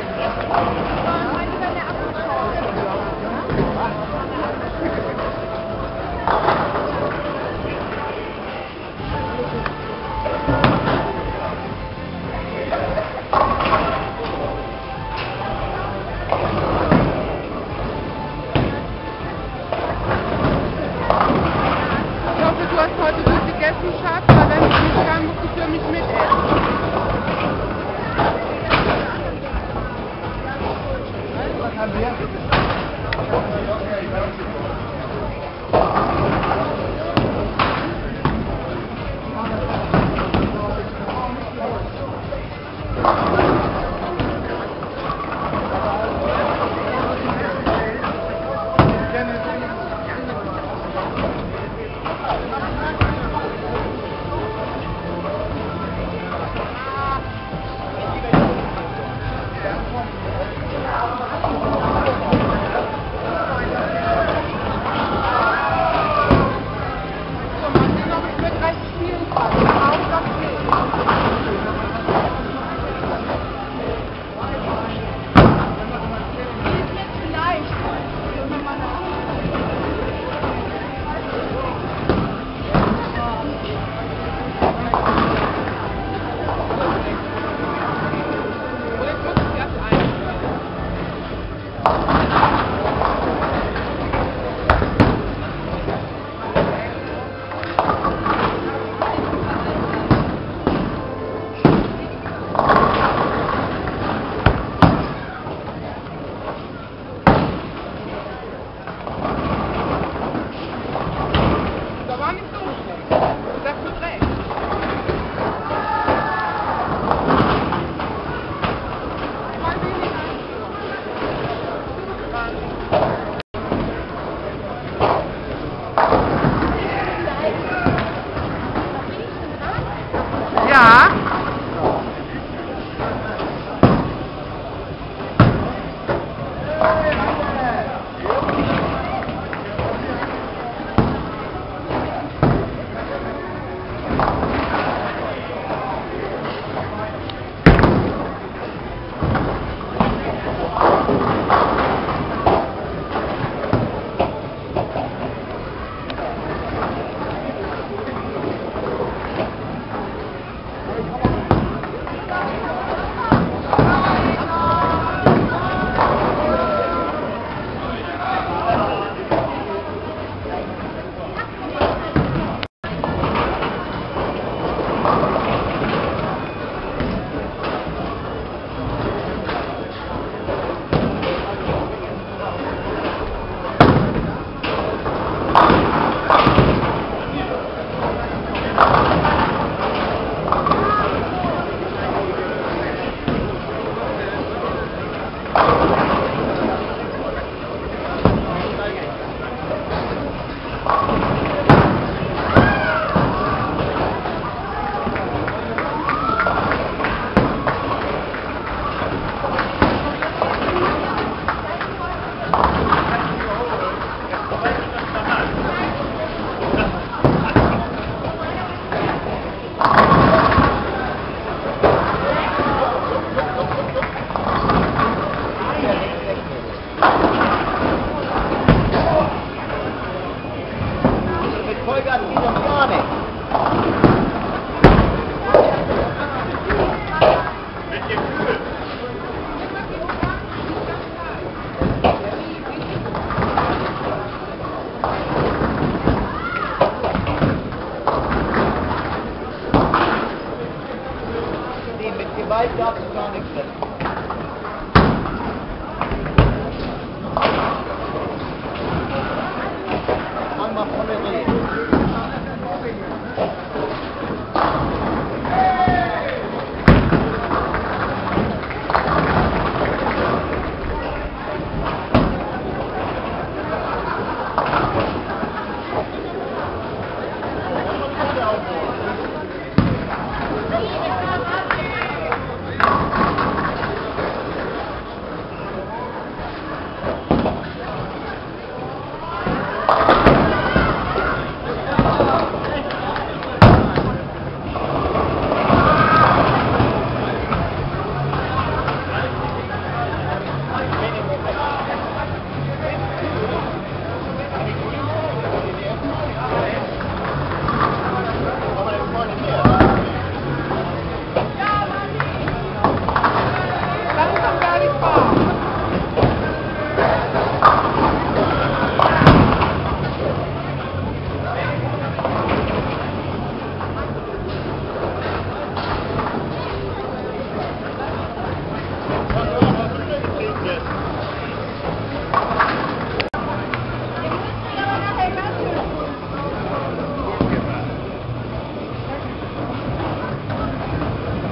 Thank you. Gracias.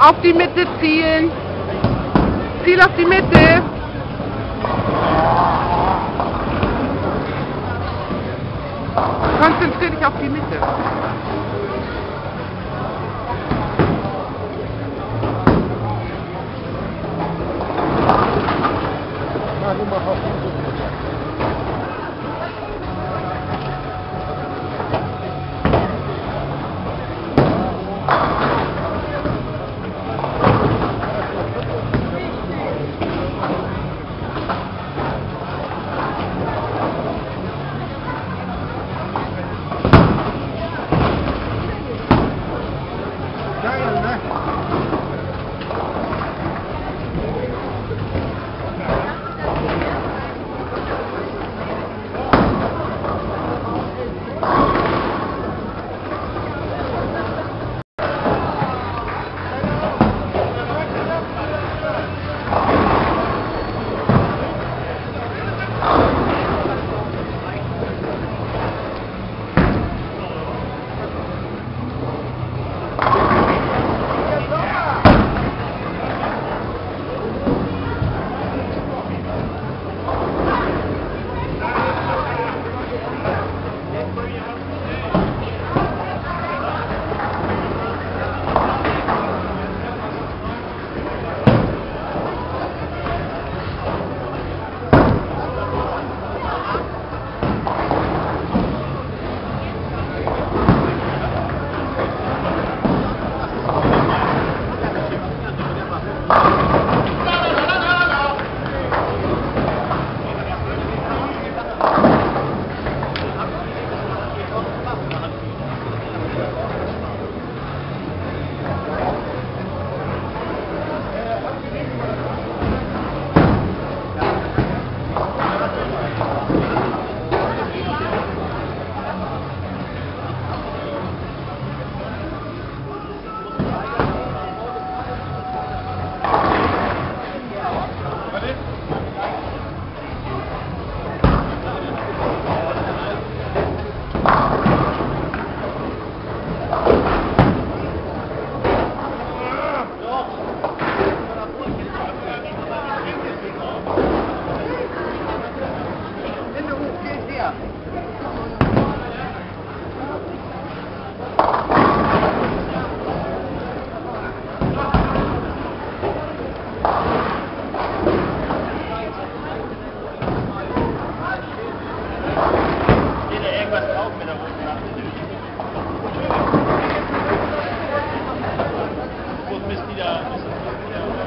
Auf die Mitte zielen. Ziel auf die Mitte. Konzentrier dich auf die Mitte. Na, du mach auf uh,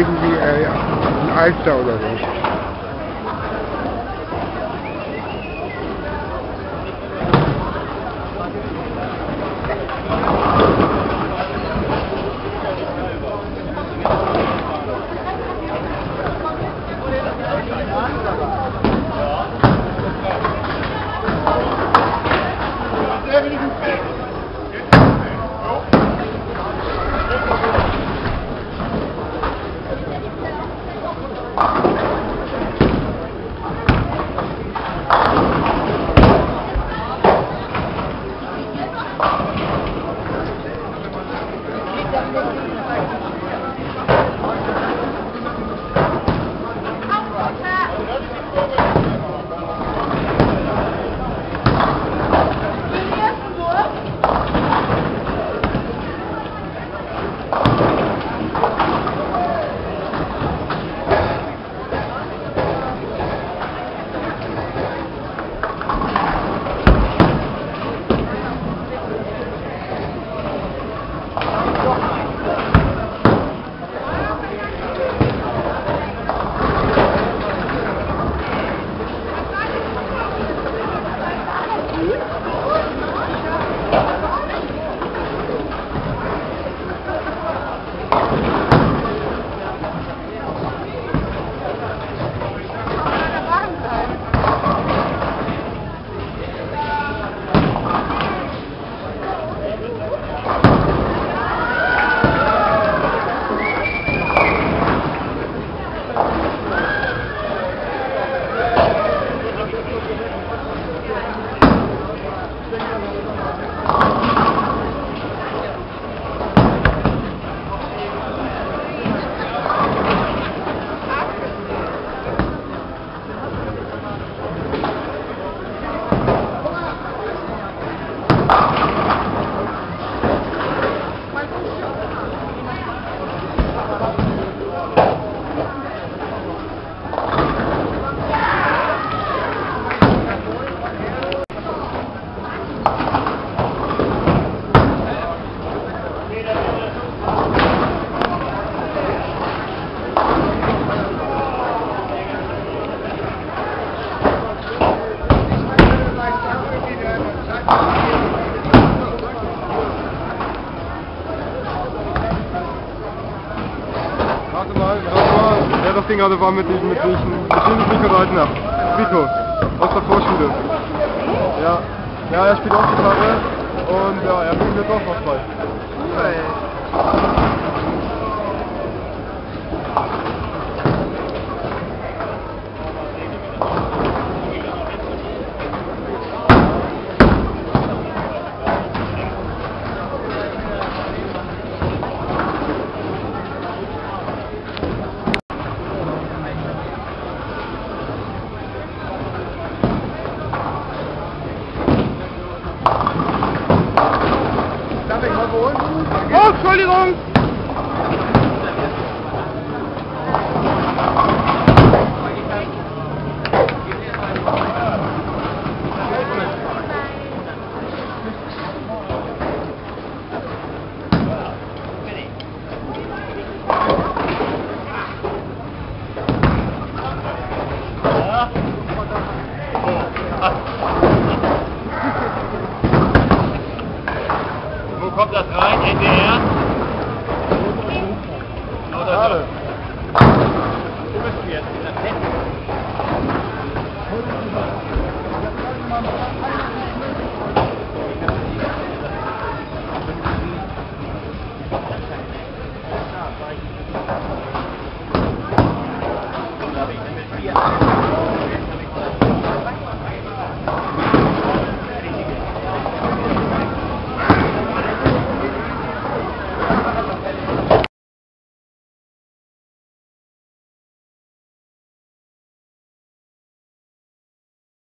Irgendwie äh, ein Alster. Gerade war, mit dem, mit ich, mit dem ich mich unterhalten habe. Vito, aus der Vorschule. Ja, ja, er spielt auch Gitarre und ja, er bringt jetzt auch was bei. Darf